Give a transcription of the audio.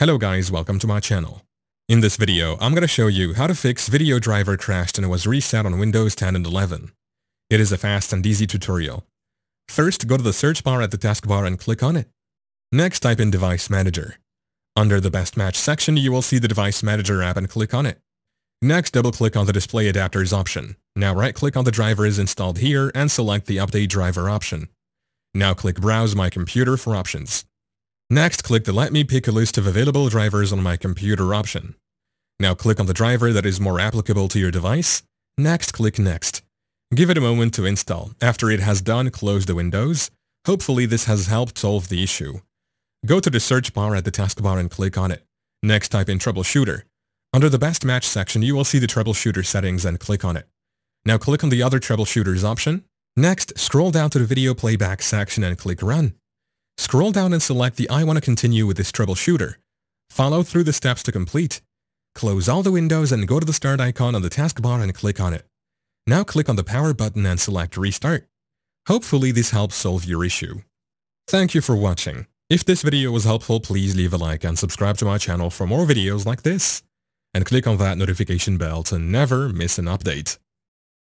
Hello guys, welcome to my channel. In this video, I'm gonna show you how to fix video driver crashed and it was reset on Windows 10 and 11. It is a fast and easy tutorial. First, go to the search bar at the taskbar and click on it. Next, type in Device Manager. Under the Best Match section, you will see the Device Manager app and click on it. Next, double-click on the Display Adapters option. Now right-click on the drivers installed here and select the Update Driver option. Now click Browse My Computer for options. Next, click the Let me pick a list of available drivers on my computer option. Now click on the driver that is more applicable to your device. Next, click Next. Give it a moment to install. After it has done, close the windows. Hopefully this has helped solve the issue. Go to the search bar at the taskbar and click on it. Next, type in Troubleshooter. Under the Best Match section, you will see the Troubleshooter settings and click on it. Now click on the Other Troubleshooters option. Next, scroll down to the Video Playback section and click Run. Scroll down and select the I want to continue with this troubleshooter. Follow through the steps to complete. Close all the windows and go to the start icon on the taskbar and click on it. Now click on the power button and select restart. Hopefully this helps solve your issue. Thank you for watching. If this video was helpful, please leave a like and subscribe to my channel for more videos like this. And click on that notification bell to never miss an update.